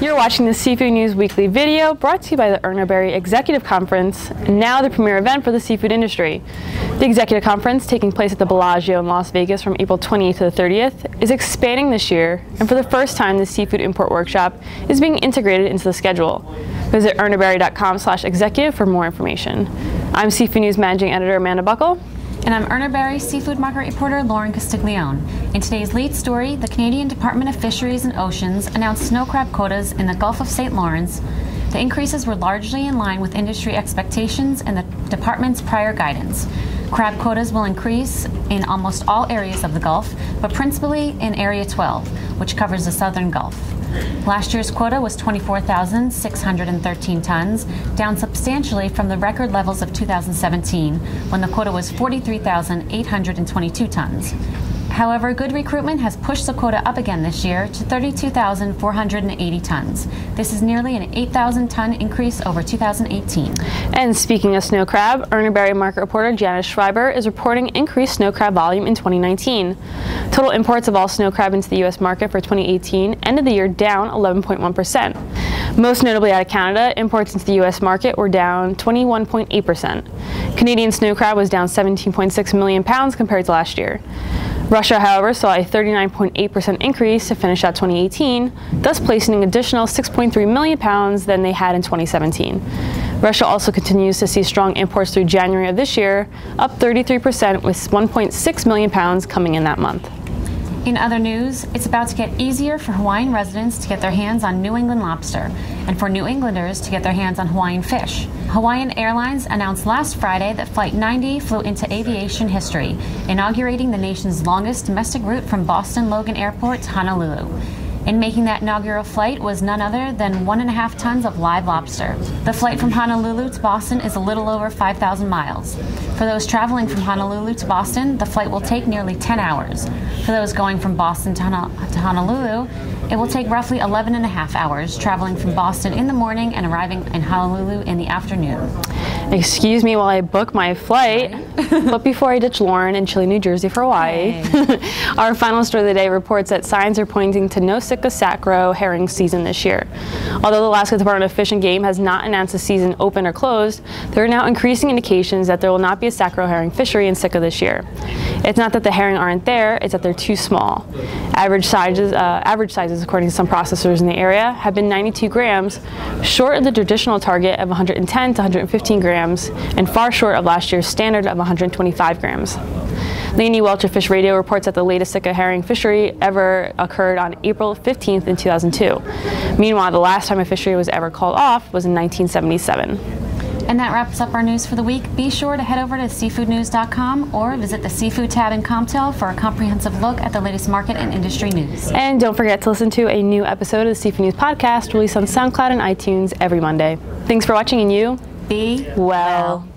You're watching the Seafood News Weekly video brought to you by the Urner Barry Executive Conference, now the premier event for the seafood industry. The Executive Conference, taking place at the Bellagio in Las Vegas from April 28th to the 30th, is expanding this year, and for the first time, the Seafood Import Workshop is being integrated into the schedule. Visit urnerbarry.com slash executive for more information. I'm Seafood News Managing Editor Amanda Buckle. And I'm Urner Barry seafood market reporter Lauren Castiglione. In today's lead story, the Canadian Department of Fisheries and Oceans announced snow crab quotas in the Gulf of St. Lawrence. The increases were largely in line with industry expectations and the department's prior guidance. Crab quotas will increase in almost all areas of the Gulf, but principally in Area 12, which covers the southern Gulf. Last year's quota was 24,613 tons, down substantially from the record levels of 2017, when the quota was 43,822 tons. However, good recruitment has pushed the quota up again this year to 32,480 tons. This is nearly an 8,000 ton increase over 2018. And speaking of snow crab, Urner Barry market reporter Janice Schreiber is reporting increased snow crab volume in 2019. Total imports of all snow crab into the U.S. market for 2018 ended the year down 11.1%. Most notably out of Canada, imports into the U.S. market were down 21.8%. Canadian snow crab was down 17.6 million pounds compared to last year. Russia, however, saw a 39.8% increase to finish out 2018, thus placing an additional 6.3 million pounds than they had in 2017. Russia also continues to see strong imports through January of this year, up 33% with 1.6 million pounds coming in that month. In other news, it's about to get easier for Hawaiian residents to get their hands on New England lobster and for New Englanders to get their hands on Hawaiian fish. Hawaiian Airlines announced last Friday that Flight 90 flew into aviation history, inaugurating the nation's longest domestic route from Boston Logan Airport to Honolulu. In making that inaugural flight was none other than one and a half tons of live lobster. The flight from Honolulu to Boston is a little over 5,000 miles. For those traveling from Honolulu to Boston, the flight will take nearly 10 hours. For those going from Boston to, Honolulu, it will take roughly 11 and a half hours, traveling from Boston in the morning and arriving in Honolulu in the afternoon. Excuse me while I book my flight, but before I ditch Lauren in chilly New Jersey for Hawaii, our final story of the day reports that signs are pointing to no Sitka Sac Roe herring season this year. Although the Alaska Department of Fish and Game has not announced the season open or closed, there are now increasing indications that there will not be a Sac Roe herring fishery in Sitka this year. It's not that the herring aren't there, it's that they're too small. Average sizes, uh, average sizes, according to some processors in the area, have been 92 grams, short of the traditional target of 110 to 115 grams and far short of last year's standard of 125 grams. Lainey Welch of Fish Radio reports that the latest Sitka herring fishery ever occurred on April 15th in 2002. Meanwhile, the last time a fishery was ever called off was in 1977. And that wraps up our news for the week. Be sure to head over to seafoodnews.com or visit the Seafood tab in Comtell for a comprehensive look at the latest market and industry news. And don't forget to listen to a new episode of the Seafood News podcast released on SoundCloud and iTunes every Monday. Thanks for watching and you be well.